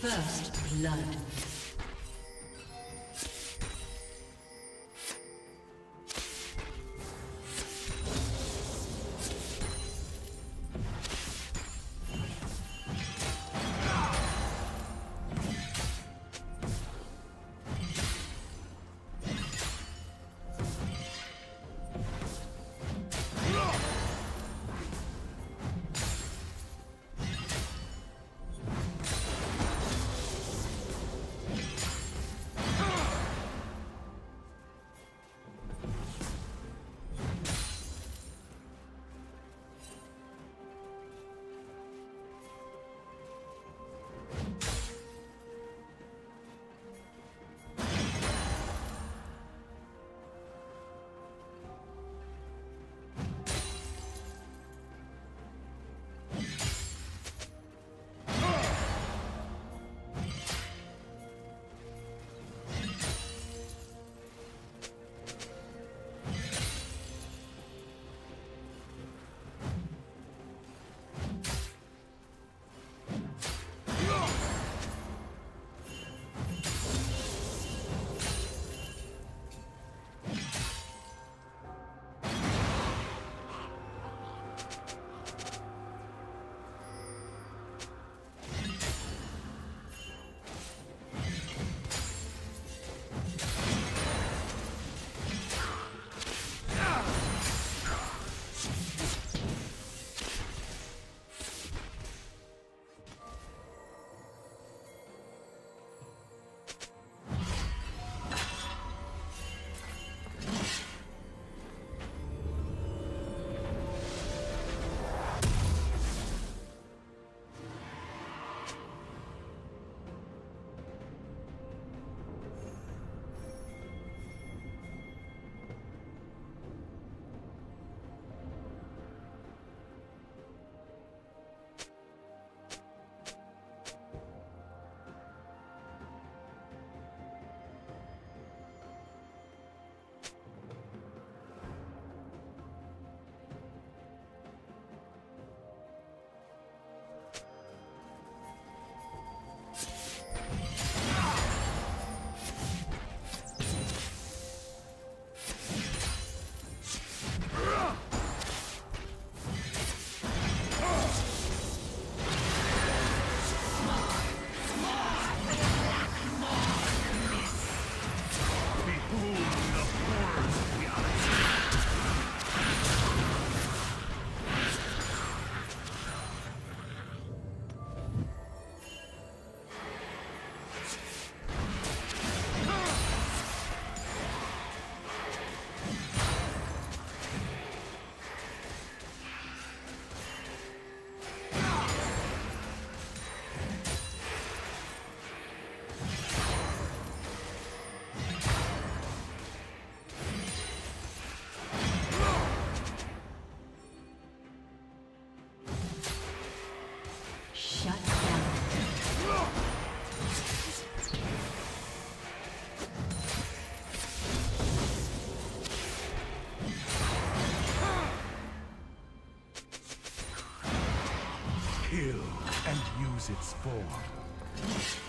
First blood. Its form.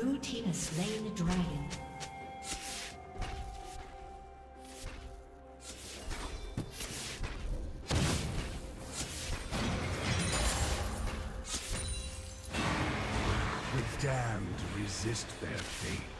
Blue team has slain the dragon. The damned resist their fate.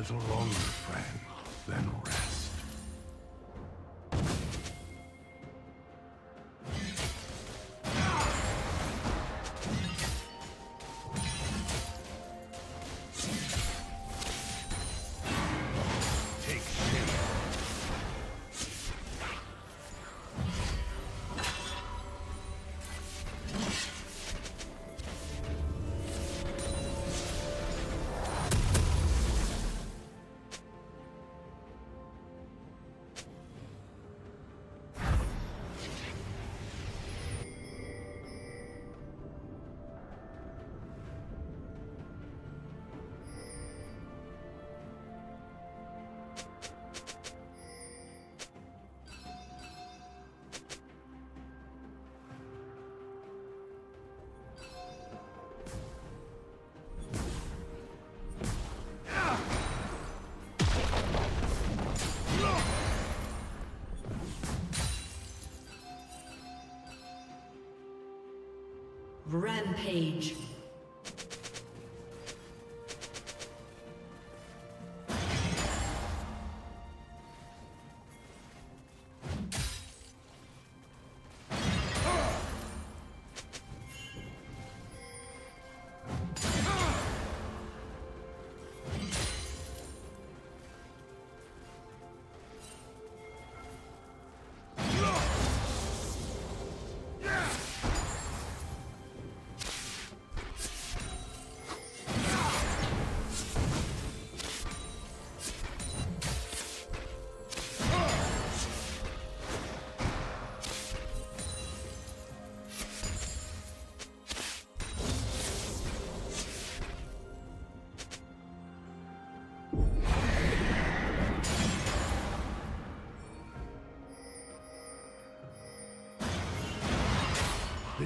Little longer, Rampage.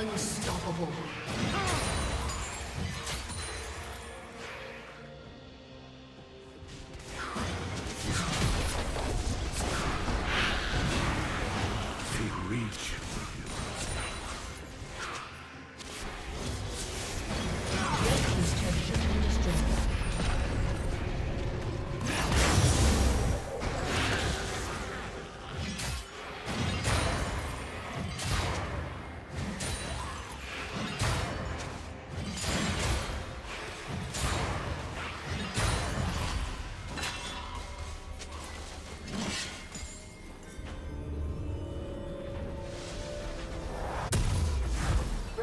Unstoppable.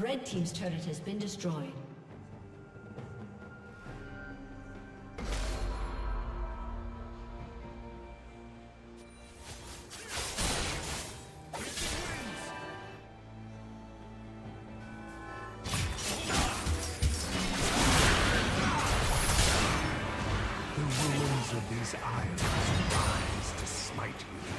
Red Team's turret has been destroyed. The ruins of these isles rise to smite you.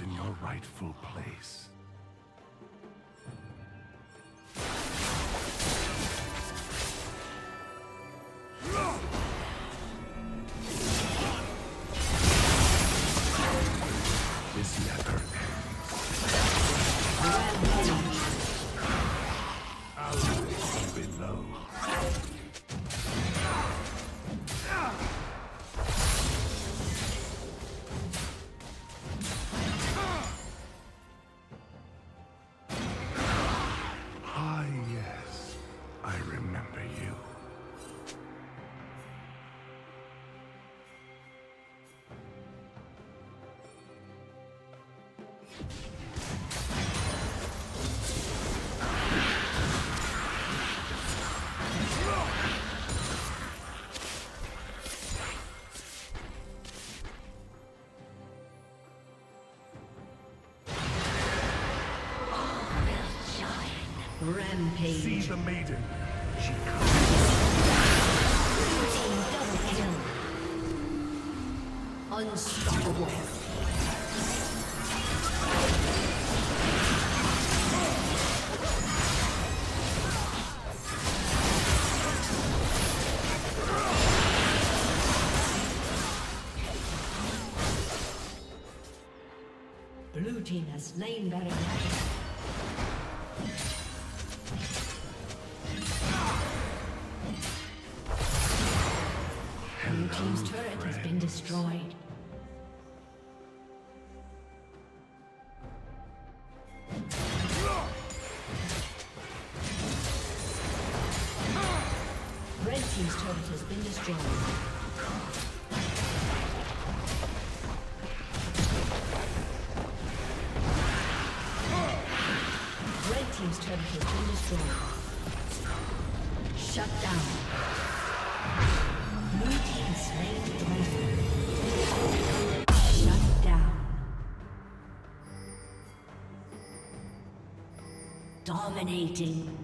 In your rightful place. Rampage. See the maiden. She comes. Unstoppable. Team has slain Baron Blue team's turret has been destroyed. Red team's turret has been destroyed. Destroyed. Shut down. Blue team slain the dragon. Shut down. Dominating.